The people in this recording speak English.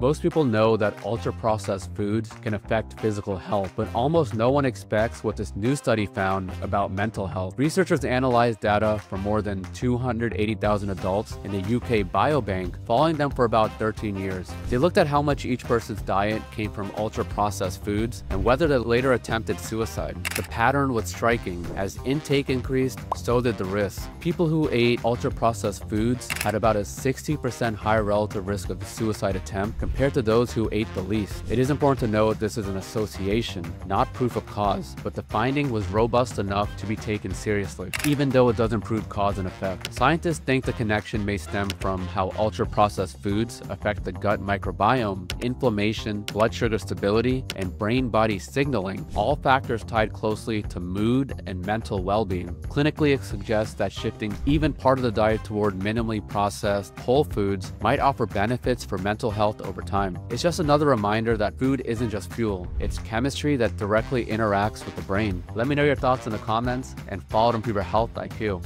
Most people know that ultra-processed foods can affect physical health, but almost no one expects what this new study found about mental health. Researchers analyzed data from more than 280,000 adults in the UK Biobank, following them for about 13 years. They looked at how much each person's diet came from ultra-processed foods and whether they later attempted suicide. The pattern was striking. As intake increased, so did the risk. People who ate ultra-processed foods had about a 60% higher relative risk of suicide attempt compared to those who ate the least. It is important to note this is an association, not proof of cause, but the finding was robust enough to be taken seriously, even though it doesn't prove cause and effect. Scientists think the connection may stem from how ultra-processed foods affect the gut microbiome, inflammation, blood sugar stability, and brain-body signaling, all factors tied closely to mood and mental well-being. Clinically, it suggests that shifting even part of the diet toward minimally processed whole foods might offer benefits for mental health over over time. It's just another reminder that food isn't just fuel, it's chemistry that directly interacts with the brain. Let me know your thoughts in the comments and follow to improve your health IQ.